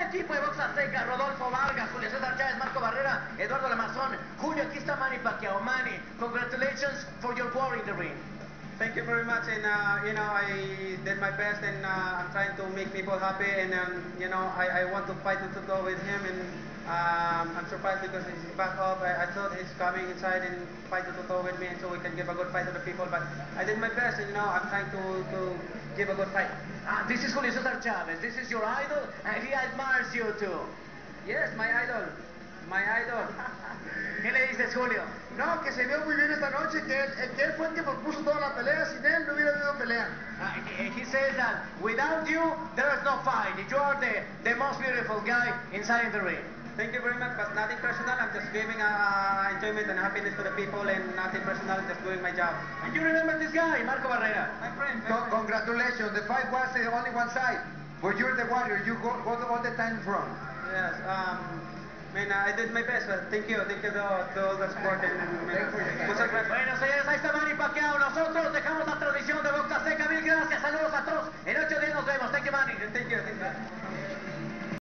Equipo de box azteca, Rodolfo Vargas, Julio César Chávez, Marco Barrera, Eduardo Lamazón, Julio, aquí está Manny Pacquiao. Manny, congratulations for your war in the ring. Thank you very much, and uh, you know I did my best, and uh, I'm trying to make people happy, and um, you know I, I want to fight to go with him, and um, I'm surprised because he's back up. I, I thought he's coming inside and fight to go with me, and so we can give a good fight to the people. But I did my best, and you know I'm trying to, to give a good fight. Ah, this is Julio César Chávez. This is your idol, and he admires you too. Yes, my idol. ¿Qué le dices, Julio? No, que se vio muy bien esta noche, que él, que él fue el que propuso toda la pelea, sin él no hubiera habido pelea. Uh, he, he says that without you, there is no fight. You are the, the most beautiful guy inside the ring. Thank you very much, but nothing personal. I'm just giving uh, enjoyment and happiness to the people, and nothing personal. I'm Just doing my job. And you remember this guy, Marco Barrera? My friend. my Con- friend. congratulations, the fight was uh, only one side, but you're the warrior, you go, go all the time from. Yes, um, Bien, I did my best, but thank you, thank you to all the support and muchas gracias. Bueno, señores, ahí está Manny Pacquiao. Nosotros dejamos la tradición de Boca Seca. Mil gracias, saludos a todos. En ocho días nos vemos. Thank you, Manny. Thank you, thank you.